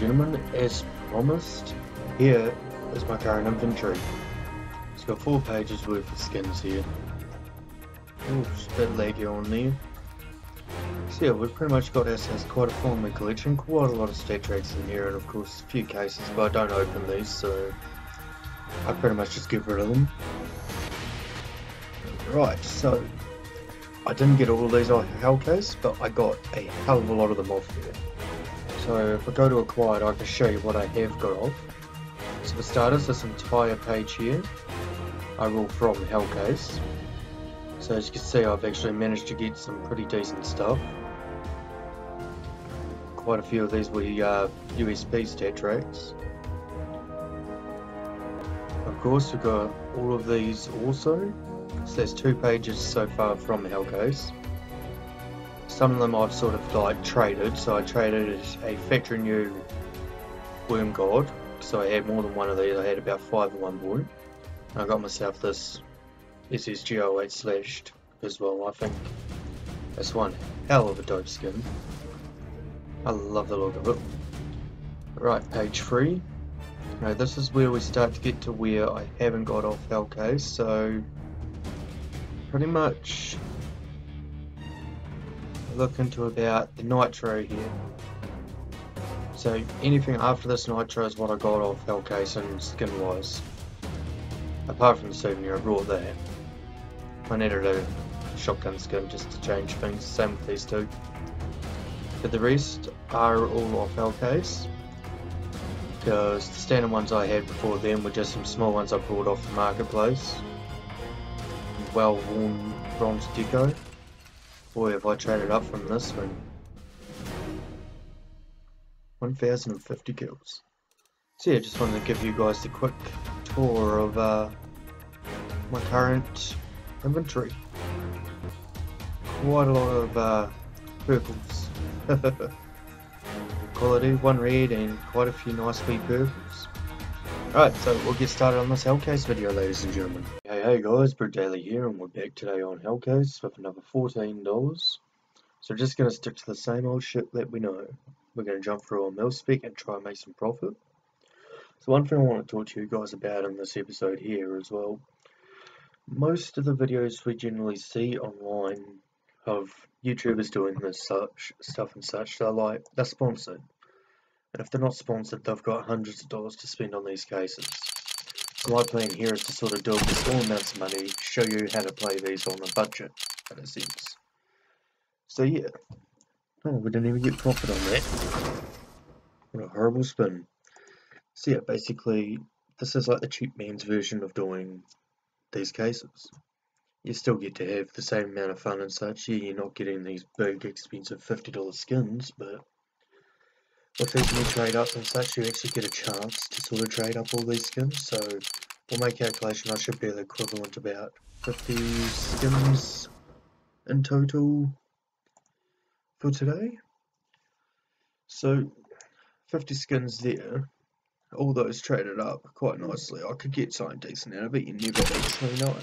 gentlemen, as promised, here is my current inventory. It's got four pages worth of skins here. Ooh, it's a bit laggy on there. So yeah, we've pretty much got ourselves quite a family collection, quite a lot of StatTraks in here, and of course a few cases, but I don't open these, so I pretty much just get rid of them. Right, so I didn't get all of these off Hellcase, but I got a hell of a lot of them off there. So if I go to acquired, I can show you what I have got off. So for starters, this entire page here, I roll from Hellcase. So as you can see, I've actually managed to get some pretty decent stuff. Quite a few of these were uh, USP StatTraks. Of course, we've got all of these also. So there's two pages so far from Hellcase. Some of them I've sort of like traded, so I traded a factory new Worm God, so I had more than one of these, I had about five at one point. I got myself this This is SSG08 slashed as well, I think that's one hell of a dope skin. I love the look of it. Right, page 3. Now this is where we start to get to where I haven't got off Hellcase, so pretty much look into about the nitro here. So anything after this nitro is what I got off Hellcase and skin wise. Apart from the souvenir, I brought there. I needed a shotgun skin just to change things, same with these two. But the rest are all off Hellcase. Because the standard ones I had before then were just some small ones I brought off the marketplace well worn bronze deco. Boy, have I traded up from this one. 1050 kills. So yeah, just wanted to give you guys the quick tour of uh, my current inventory. Quite a lot of uh, purples. Quality, one red and quite a few nice wee purples. Alright, so we'll get started on this Hellcase video, ladies and gentlemen. Hey, hey guys, BrewedDaily here, and we're back today on Hellcase with another $14. So just going to stick to the same old shit that we know. We're going to jump through a Mil-Spec and try and make some profit. So one thing I want to talk to you guys about in this episode here as well. Most of the videos we generally see online of YouTubers doing this such stuff and such, they're like, they're sponsored. And if they're not sponsored, they've got hundreds of dollars to spend on these cases. So my plan here is to sort of do it with small amounts of money, show you how to play these on a budget, in a sense. So yeah. Oh, we didn't even get profit on that. What a horrible spin. So yeah, basically, this is like the cheap man's version of doing these cases. You still get to have the same amount of fun and such. Yeah, you're not getting these big, expensive $50 skins, but with these new trade ups and such, you actually get a chance to sort of trade up all these skins. So, for my calculation, I should be the equivalent about 50 skins in total for today. So, 50 skins there. All those traded up quite nicely. I could get something decent out of it, you never actually know.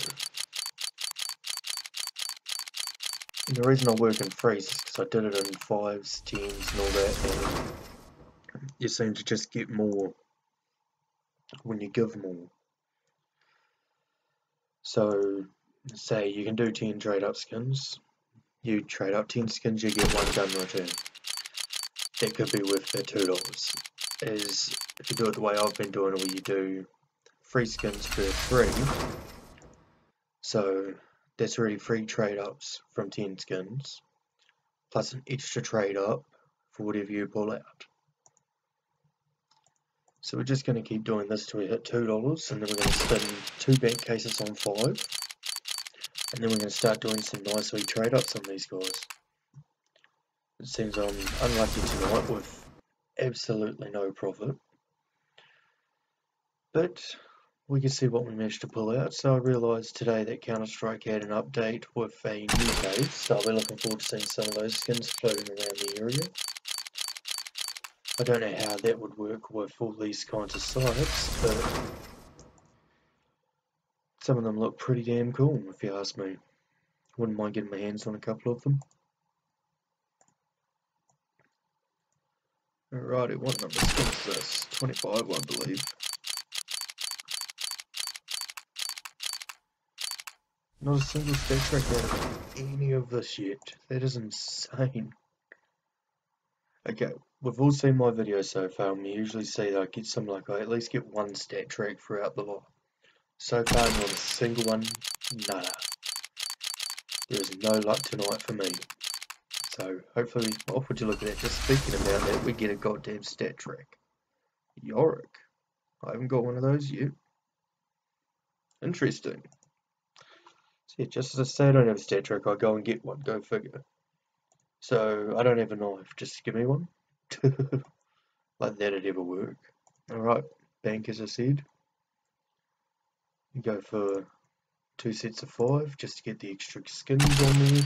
And the reason I work in threes is because I did it in fives, tens, and all that, and you seem to just get more when you give more. So, say you can do 10 trade up skins, you trade up 10 skins, you get one gun return. That could be worth about $2. Is if you do it the way I've been doing it, where you do free skins for three, so that's already free trade ups from 10 skins, plus an extra trade up for whatever you pull out. So we're just going to keep doing this till we hit $2 and then we're going to spin two bank cases on 5 and then we're going to start doing some nice trade ups on these guys. It seems I'm unlucky tonight with absolutely no profit. But we can see what we managed to pull out. So I realised today that Counter-Strike had an update with a new case, so I'll be looking forward to seeing some of those skins floating around the area. I don't know how that would work with all these kinds of sites, but some of them look pretty damn cool, if you ask me. Wouldn't mind getting my hands on a couple of them. Alrighty, what number skin is this? 25, I believe. Not a single track out of any of this yet. That is insane. Okay, we've all seen my videos so far, and we usually see that I get some, like, I at least get one StatTrak throughout the lot. So far, not a single one, nada. There is no luck tonight for me. So, hopefully, what would you look at that? Just speaking about that, we get a goddamn StatTrak. Yorick. I haven't got one of those yet. Interesting. So yeah, just as I say I don't have a StatTrak, I go and get one, go figure. So, I don't have a knife, just give me one. like that'd ever work. Alright, bank as I said. Go for two sets of five, just to get the extra skins on there.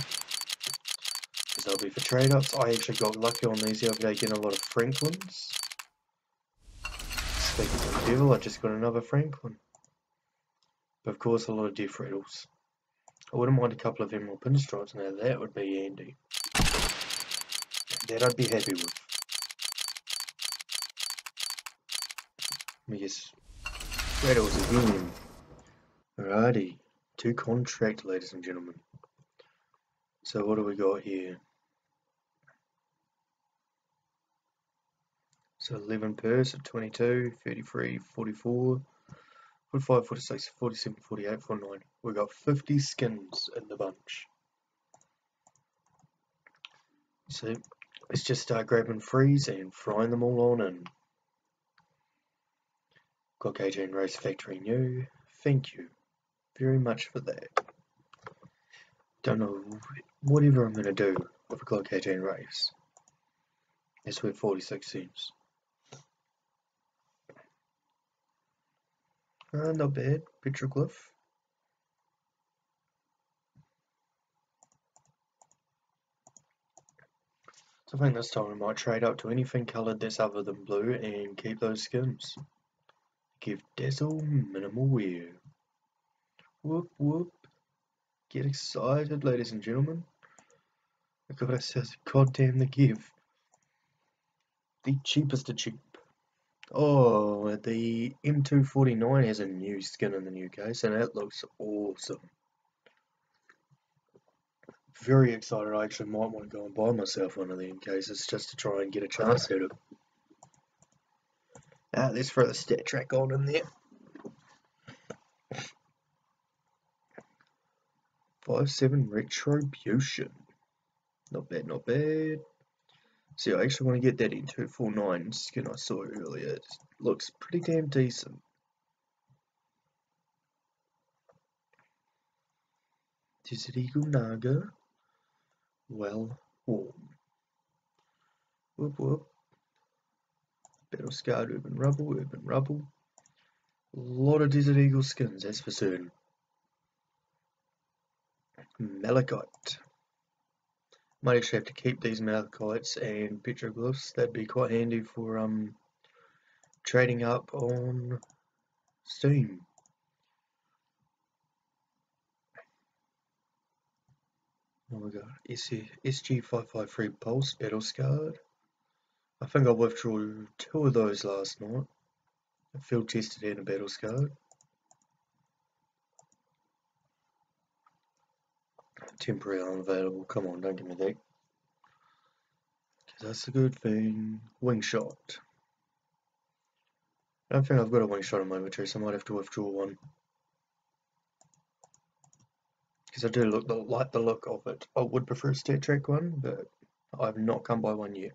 Because they'll be for trade-ups. I actually got lucky on these the other day getting a lot of Franklins. Speaking of the devil, I just got another Franklin. But of course a lot of death rattles. I wouldn't mind a couple of emerald pinstripes now, that would be handy. That I'd be happy with. Yes. Rattles again. Alrighty. Two contract, ladies and gentlemen. So what do we got here? So 11 purse at 22, 33, 44, 45, 46, 47, 48, 49. We've got 50 skins in the bunch. So let's just start grabbing freeze and frying them all on in. KJ and Race Factory new. Thank you very much for that. Don't know whatever I'm gonna do with a Glock 18 race. It's worth 46 cents. Uh, not bad, petroglyph. So I think this time I might trade up to anything coloured that's other than blue and keep those skins. Give Dazzle minimal wear. Whoop whoop. Get excited ladies and gentlemen. Look I got ourselves a goddamn the give. The cheapest of cheap. Oh, the M249 has a new skin in the new case, and it looks awesome. Very excited. I actually might want to go and buy myself one of them cases just to try and get a chance at it. Ah, throw the StatTrak on in there. Five seven retribution. Not bad, not bad. See, I actually want to get that in 249 skin I saw earlier. It looks pretty damn decent. Desert Eagle Naga. Well warm. Whoop whoop. Battle Scarred Urban Rubble, Urban Rubble. A lot of Desert Eagle skins, that's for certain. Malachite. Might actually have to keep these malachites and petroglyphs. That'd be quite handy for um trading up on Steam. Oh my god, SG553 Pulse Battle Scarred. I think I withdrew two of those last night. A field tested and a battle scarred. temporary unavailable. Come on, don't give me that. That's a good thing. Wing shot. I don't think I've got a wing shot in my inventory, so I might have to withdraw one. Because I do look the, like the look of it. I would prefer a StatTrak one, but I've not come by one yet.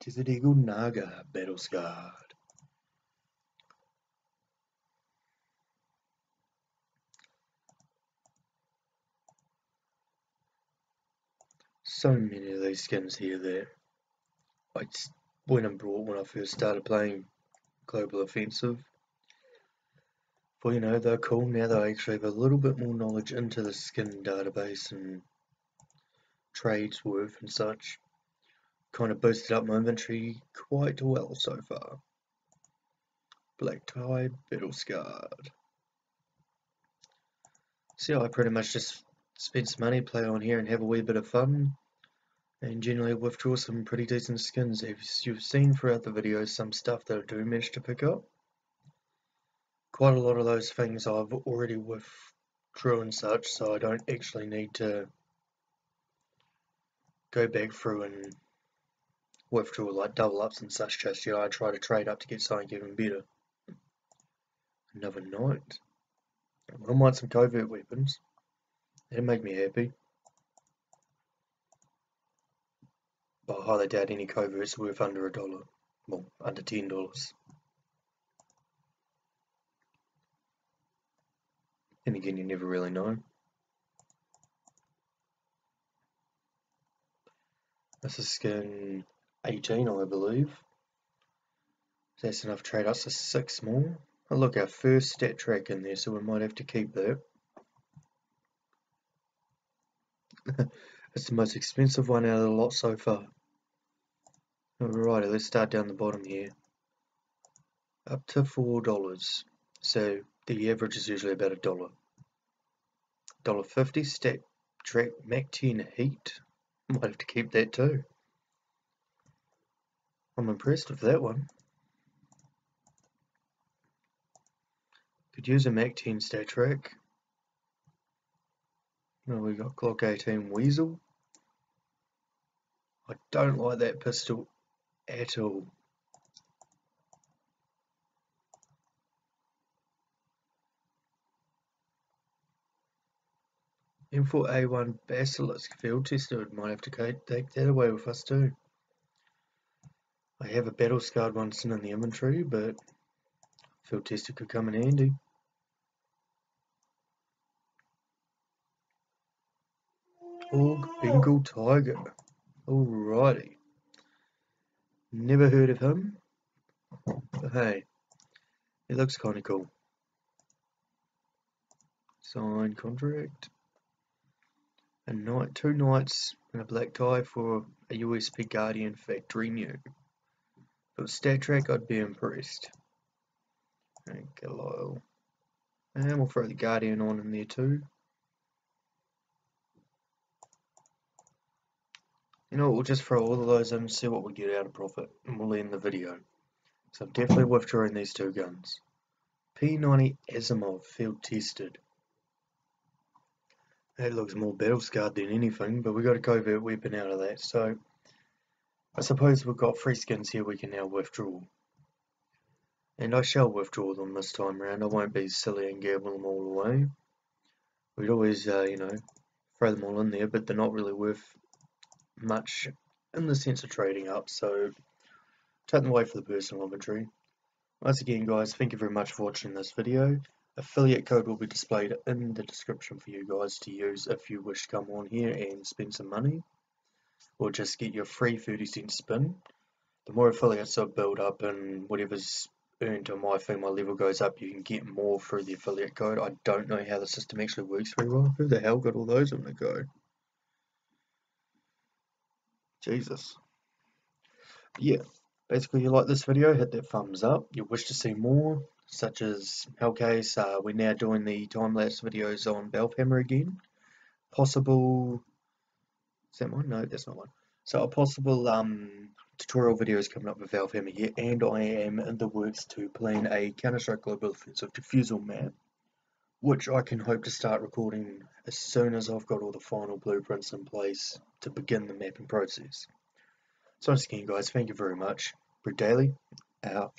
Desert Eagle Naga Battle Scarred. so many of these skins here that I went and brought when I first started playing Global Offensive. For you know, they're cool now that I actually have a little bit more knowledge into the skin database and trades worth and such. Kind of boosted up my inventory quite well so far. Black Tide, Battle Scarred. See, I pretty much just spend some money, play on here and have a wee bit of fun and generally withdraw some pretty decent skins. As you've seen throughout the video, some stuff that I do manage to pick up. Quite a lot of those things I've already withdrew and such, so I don't actually need to go back through and withdraw like double ups and such just yet. I try to trade up to get something even better. Another knight. I mind some covert weapons. That'd make me happy. But I highly doubt any coverts worth under a dollar. Well, under ten dollars. And again, you never really know. This is skin 18, I believe. That's enough trade ups for six more. Oh, look, our first StatTrak in there, so we might have to keep that. it's the most expensive one out of the lot so far. Alrighty, let's start down the bottom here. Up to four dollars. So the average is usually about a dollar. Dollar fifty stat track Mac 10 heat. Might have to keep that too. I'm impressed with that one. Could use a Mac 10 StatTrak. Now we got Glock 18 Weasel. I don't like that pistol at all. M4A1 Basilisk field tester might have to take that away with us too. I have a battle scarred one sitting in the inventory, but field tester could come in handy. AUG Bengal Tiger. Alrighty. Never heard of him. But hey, it looks kinda cool. Sign contract. A knight, two knights and a black tie for a USP Guardian factory new. Was StatTrak, I'd be impressed. Okay, loyal. And we'll throw the Guardian on in there too. You know, we'll just throw all of those in and see what we get out of profit, and we'll end the video. So I'm definitely withdrawing these two guns. P90 Asimov field tested. That looks more battle scarred than anything, but we got a covert weapon out of that, so I suppose we've got three skins here we can now withdraw. And I shall withdraw them this time around, I won't be silly and gamble them all away. We'd always, uh, you know, throw them all in there, but they're not really worth much in the sense of trading up, so take them away for the personal inventory. Once again guys, thank you very much for watching this video. Affiliate code will be displayed in the description for you guys to use if you wish to come on here and spend some money. Or just get your free 30 cent spin. The more affiliates I build up and whatever's earned on my thing, my level goes up, you can get more through the affiliate code. I don't know how the system actually works very well. Who the hell got all those on the go? Jesus. yeah, basically you like this video, hit that thumbs up. You wish to see more, such as Hellcase, uh, we're now doing the time-lapse videos on Valhammer again. Possible, is that one? No, that's not one. So a possible um, tutorial video is coming up with Valhammer here, and I am in the works to plan a Counter-Strike Global Offensive Defusal map, which I can hope to start recording as soon as I've got all the final blueprints in place to begin the mapping process. So once again guys, thank you very much. BrewedDaily, out.